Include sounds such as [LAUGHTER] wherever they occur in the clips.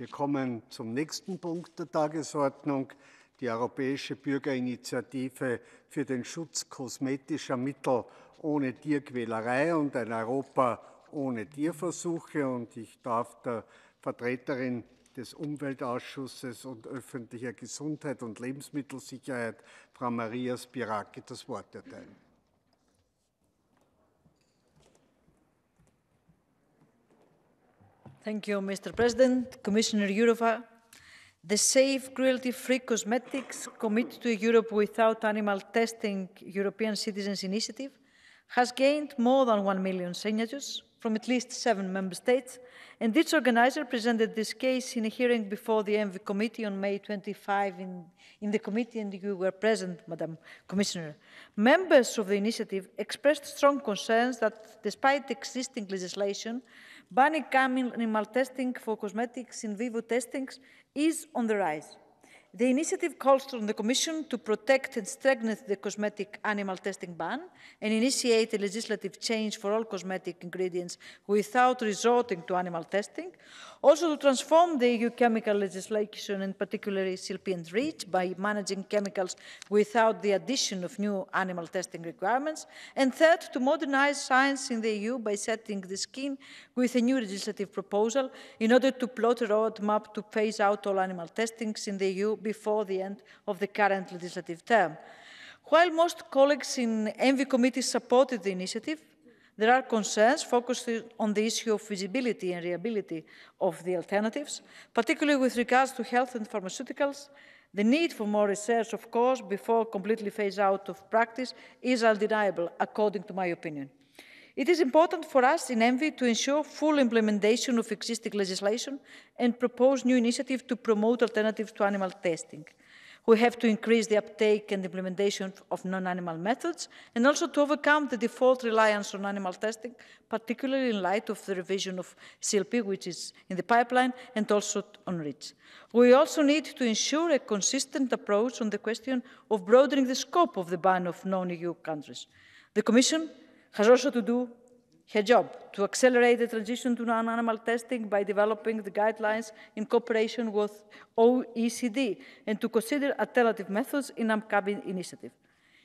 Wir kommen zum nächsten Punkt der Tagesordnung, die Europäische Bürgerinitiative für den Schutz kosmetischer Mittel ohne Tierquälerei und ein Europa ohne Tierversuche. Und ich darf der Vertreterin des Umweltausschusses und öffentlicher Gesundheit und Lebensmittelsicherheit, Frau Maria Spiraki, das Wort erteilen. Thank you, Mr. President, Commissioner Jourova. The Save Cruelty-Free Cosmetics Commit to Europe Without Animal Testing European Citizens Initiative has gained more than 1 million signatures from at least seven member states, and its organizer presented this case in a hearing before the ENVI committee on May 25 in, in the committee, and you were present, Madam Commissioner. Members of the initiative expressed strong concerns that despite existing legislation, banning animal testing for cosmetics in vivo testings is on the rise. The initiative calls on the Commission to protect and strengthen the cosmetic animal testing ban and initiate a legislative change for all cosmetic ingredients without resorting to animal testing. Also to transform the EU chemical legislation, and particularly CLP and REACH, by managing chemicals without the addition of new animal testing requirements. And third, to modernize science in the EU by setting the scheme with a new legislative proposal in order to plot a roadmap to phase out all animal testings in the EU before the end of the current legislative term. While most colleagues in ENVI committee supported the initiative, there are concerns focused on the issue of feasibility and reliability of the alternatives, particularly with regards to health and pharmaceuticals. The need for more research, of course, before completely phase out of practice is undeniable, according to my opinion. It is important for us in ENVI to ensure full implementation of existing legislation and propose new initiatives to promote alternatives to animal testing. We have to increase the uptake and implementation of non-animal methods and also to overcome the default reliance on animal testing, particularly in light of the revision of CLP, which is in the pipeline, and also on REACH. We also need to ensure a consistent approach on the question of broadening the scope of the ban of non-EU countries. The Commission has also to do her job to accelerate the transition to non-animal testing by developing the guidelines in cooperation with OECD and to consider alternative methods in upcoming initiative.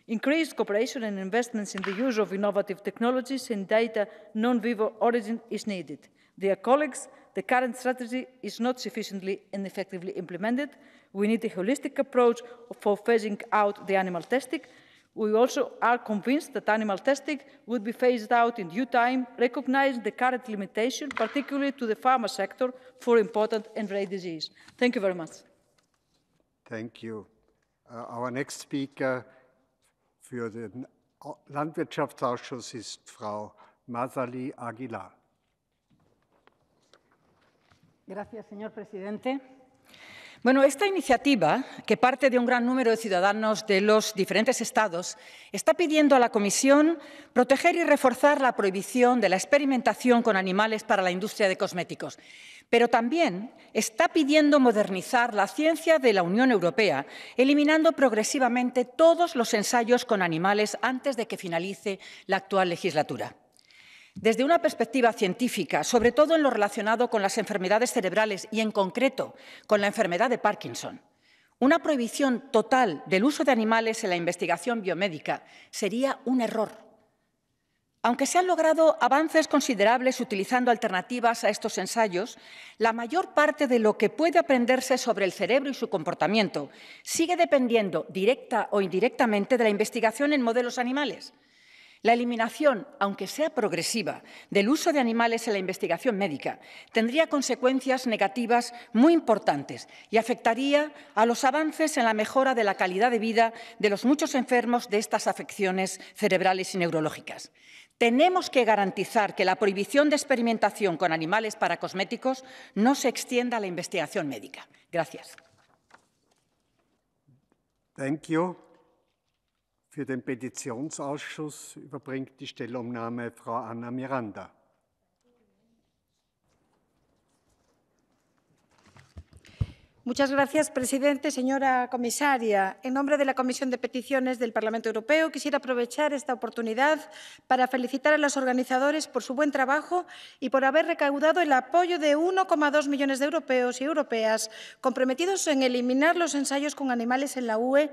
Increased cooperation and investments in the use of innovative technologies and data non-vivo origin is needed. Dear colleagues, the current strategy is not sufficiently and effectively implemented. We need a holistic approach for phasing out the animal testing we also are convinced that animal testing would be phased out in due time, recognizing the current limitation, particularly to the pharma sector, for important and rare disease. Thank you very much. Thank you. Uh, our next speaker für den Landwirtschaftsausschuss ist Frau Mazaly Aguilar. Gracias, señor presidente. Bueno, esta iniciativa, que parte de un gran número de ciudadanos de los diferentes Estados, está pidiendo a la Comisión proteger y reforzar la prohibición de la experimentación con animales para la industria de cosméticos, pero también está pidiendo modernizar la ciencia de la Unión Europea, eliminando progresivamente todos los ensayos con animales antes de que finalice la actual legislatura. Desde una perspectiva científica, sobre todo en lo relacionado con las enfermedades cerebrales y, en concreto, con la enfermedad de Parkinson, una prohibición total del uso de animales en la investigación biomédica sería un error. Aunque se han logrado avances considerables utilizando alternativas a estos ensayos, la mayor parte de lo que puede aprenderse sobre el cerebro y su comportamiento sigue dependiendo, directa o indirectamente, de la investigación en modelos animales. La eliminación, aunque sea progresiva, del uso de animales en la investigación médica tendría consecuencias negativas muy importantes y afectaría a los avances en la mejora de la calidad de vida de los muchos enfermos de estas afecciones cerebrales y neurológicas. Tenemos que garantizar que la prohibición de experimentación con animales para cosméticos no se extienda a la investigación médica. Gracias. Für den Petitionsausschuss überbringt die Stellungnahme Frau Anna Miranda. Muchas gracias, presidente. Señora comisaria, en nombre de la Comisión de Peticiones del Parlamento Europeo, quisiera aprovechar esta oportunidad para felicitar a los organizadores por su buen trabajo y por haber recaudado el apoyo de 1,2 millones de europeos y europeas comprometidos en eliminar los ensayos con animales en la UE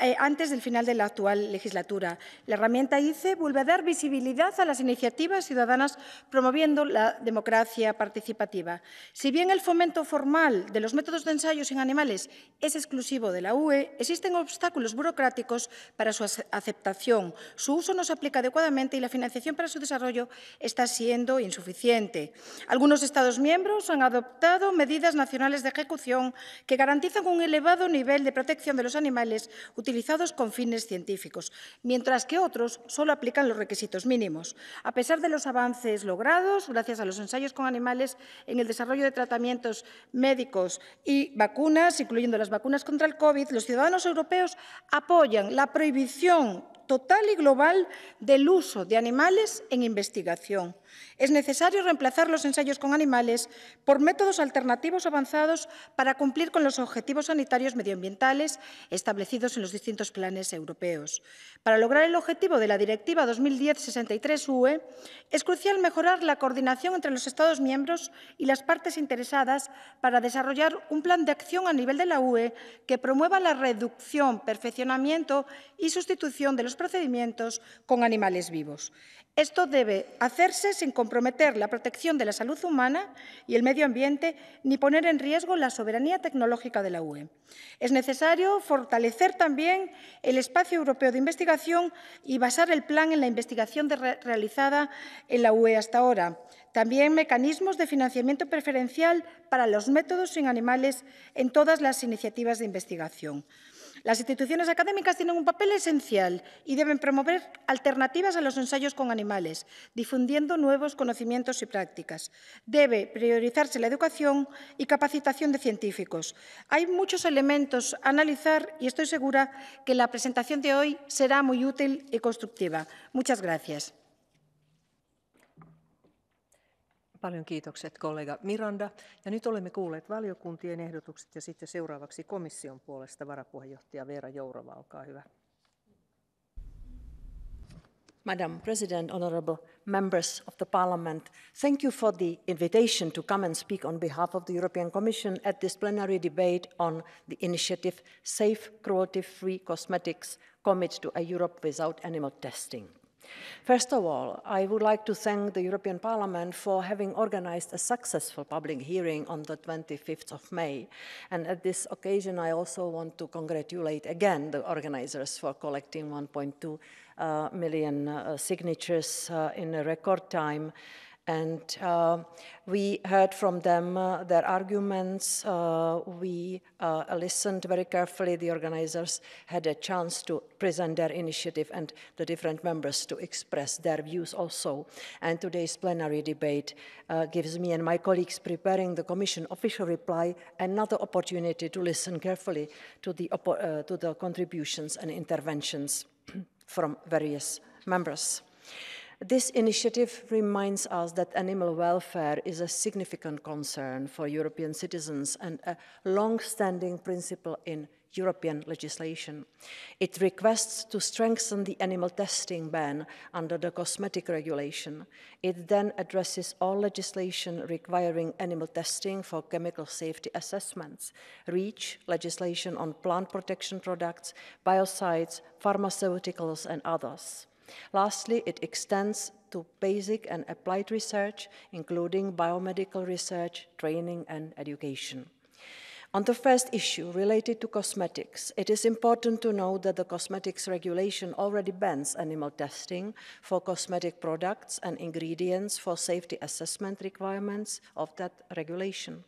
eh, antes del final de la actual legislatura. La herramienta ICE vuelve a dar visibilidad a las iniciativas ciudadanas promoviendo la democracia participativa. Si bien el fomento formal de los métodos de ensayo sin animales es exclusivo de la UE, existen obstáculos burocráticos para su aceptación. Su uso no se aplica adecuadamente y la financiación para su desarrollo está siendo insuficiente. Algunos Estados miembros han adoptado medidas nacionales de ejecución que garantizan un elevado nivel de protección de los animales utilizados con fines científicos, mientras que otros solo aplican los requisitos mínimos. A pesar de los avances logrados, gracias a los ensayos con animales en el desarrollo de tratamientos médicos y vacunas, incluyendo las vacunas contra el COVID, los ciudadanos europeos apoyan la prohibición total y global del uso de animales en investigación. Es necesario reemplazar los ensayos con animales por métodos alternativos avanzados para cumplir con los objetivos sanitarios medioambientales establecidos en los distintos planes europeos. Para lograr el objetivo de la Directiva 2010-63-UE, es crucial mejorar la coordinación entre los Estados miembros y las partes interesadas para desarrollar un plan de acción a nivel de la UE que promueva la reducción, perfeccionamiento y sustitución de los procedimientos con animales vivos. Esto debe hacerse sin comprometer la protección de la salud humana y el medio ambiente ni poner en riesgo la soberanía tecnológica de la UE. Es necesario fortalecer también el espacio europeo de investigación y basar el plan en la investigación realizada en la UE hasta ahora. También mecanismos de financiamiento preferencial para los métodos sin animales en todas las iniciativas de investigación. Las instituciones académicas tienen un papel esencial y deben promover alternativas a los ensayos con animales, difundiendo nuevos conocimientos y prácticas. Debe priorizarse la educación y capacitación de científicos. Hay muchos elementos a analizar y estoy segura que la presentación de hoy será muy útil y constructiva. Muchas gracias. Paljon kiitokset kollega Miranda. Ja nyt olemme kuulleet valiokuntien ehdotukset ja sitten seuraavaksi komission puolesta varapuheenjohtaja Veera Jourova, olkaa hyvä. Madam President, honorable members of the Parliament, thank you for the invitation to come and speak on behalf of the European Commission at this plenary debate on the initiative Safe Cruelty-Free Cosmetics Commit to a Europe Without Animal Testing. First of all, I would like to thank the European Parliament for having organized a successful public hearing on the 25th of May. And at this occasion, I also want to congratulate again the organizers for collecting 1.2 uh, million uh, signatures uh, in a record time and uh, we heard from them uh, their arguments. Uh, we listened very carefully. The organizers had a chance to present their initiative and the different members to express their views also. And today's plenary debate gives me and my colleagues preparing the Commission official reply another opportunity to listen carefully to the, uh, to the contributions and interventions [CLEARS THROAT] from various members. This initiative reminds us that animal welfare is a significant concern for European citizens and a long-standing principle in European legislation. It requests to strengthen the animal testing ban under the cosmetic regulation. It then addresses all legislation requiring animal testing for chemical safety assessments, REACH legislation on plant protection products, biocides, pharmaceuticals and others. Lastly, it extends to basic and applied research, including biomedical research, training and education. On the first issue related to cosmetics, it is important to note that the cosmetics regulation already bans animal testing for cosmetic products and ingredients for safety assessment requirements of that regulation.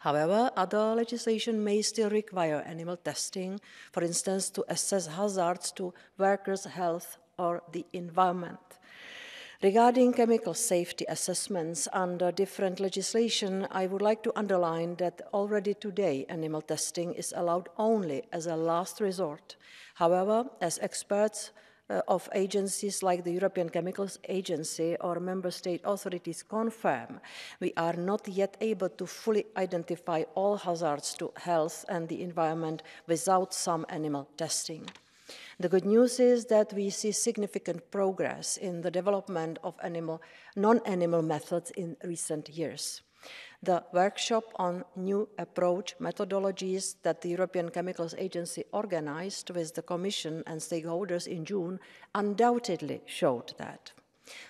However, other legislation may still require animal testing, for instance, to assess hazards to workers' health or the environment. Regarding chemical safety assessments under different legislation, I would like to underline that already today animal testing is allowed only as a last resort. However, as experts uh, of agencies like the European Chemicals Agency or member state authorities confirm, we are not yet able to fully identify all hazards to health and the environment without some animal testing. The good news is that we see significant progress in the development of animal non-animal methods in recent years. The workshop on new approach methodologies that the European Chemicals Agency organized with the Commission and stakeholders in June undoubtedly showed that.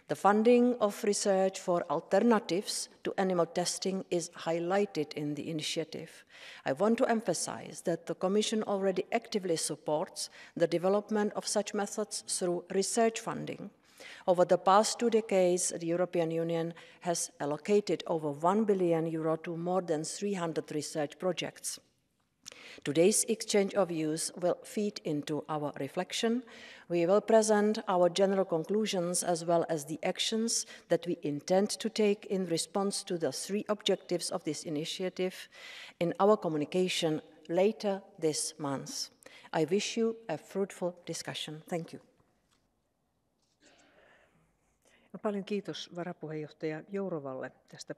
The funding of research for alternatives to animal testing is highlighted in the initiative. I want to emphasize that the Commission already actively supports the development of such methods through research funding. Over the past two decades, the European Union has allocated over 1 billion euro to more than 300 research projects. Today's exchange of views will feed into our reflection. We will present our general conclusions as well as the actions that we intend to take in response to the three objectives of this initiative in our communication later this month. I wish you a fruitful discussion. Thank you. Paljon kiitos varapuheenjohtaja Jourovalle tästä.